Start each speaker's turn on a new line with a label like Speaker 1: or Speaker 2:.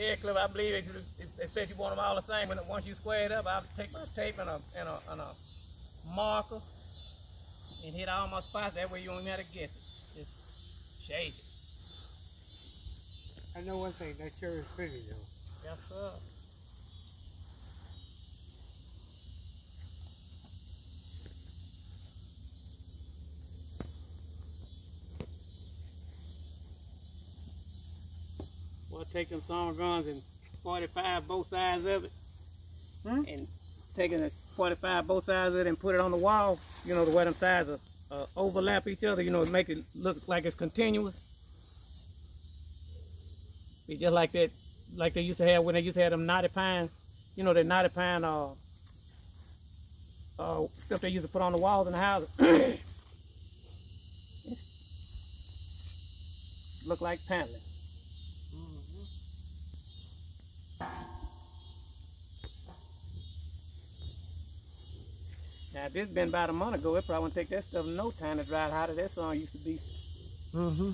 Speaker 1: Yeah, Cliff, I believe you, if, if you want them all the same, but once you square it up, I'll take my tape and a, and a, and a marker and hit all my spots. That way you don't have to guess it. Just shade it.
Speaker 2: I know one thing, that chair is pretty though.
Speaker 1: Yes, sir. Well, taking some guns and 45 both sides of it,
Speaker 2: Hmm?
Speaker 1: and taking the 45 both sides of it and put it on the wall, you know, the way them sides are, uh, overlap each other, you know, make it look like it's continuous. Be just like that, like they used to have when they used to have them knotty pine, you know, that knotty pine uh, uh, stuff they used to put on the walls in the houses. Look like paneling. Now, this been about a month ago, it probably wouldn't take that stuff no time to dry out how that song used to be.
Speaker 2: Mm-hmm.